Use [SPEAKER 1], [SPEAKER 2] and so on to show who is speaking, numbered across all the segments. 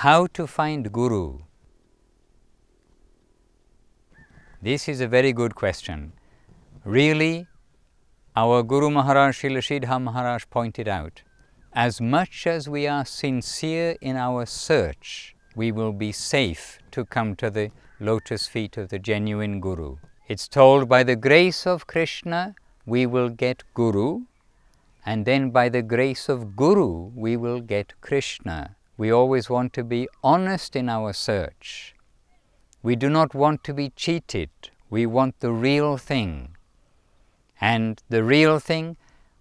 [SPEAKER 1] How to find Guru? This is a very good question. Really, our Guru Maharaj Srila Maharaj pointed out, as much as we are sincere in our search, we will be safe to come to the lotus feet of the genuine Guru. It's told by the grace of Krishna we will get Guru, and then by the grace of Guru we will get Krishna. We always want to be honest in our search. We do not want to be cheated. We want the real thing. And the real thing,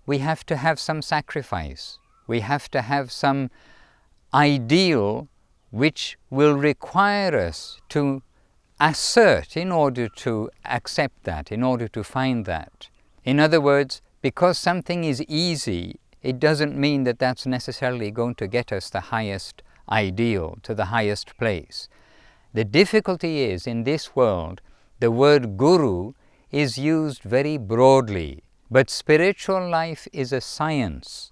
[SPEAKER 1] we have to have some sacrifice. We have to have some ideal which will require us to assert in order to accept that, in order to find that. In other words, because something is easy, it doesn't mean that that's necessarily going to get us the highest ideal, to the highest place. The difficulty is in this world, the word guru is used very broadly, but spiritual life is a science.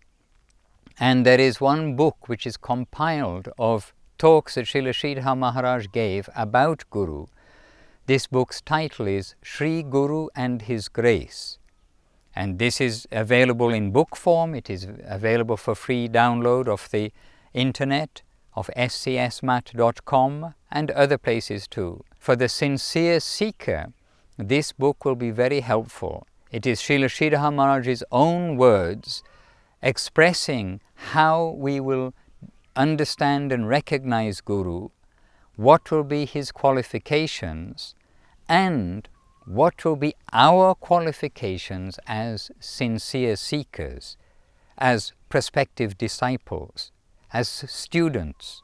[SPEAKER 1] And there is one book which is compiled of talks that Srila Sridhar Maharaj gave about Guru, this book's title is Sri Guru and His Grace. And this is available in book form. It is available for free download of the internet, of scsmat.com and other places too. For the sincere seeker, this book will be very helpful. It is Srila Sridhar Maharaj's own words expressing how we will understand and recognize Guru, what will be his qualifications, and what will be our qualifications as sincere seekers, as prospective disciples, as students,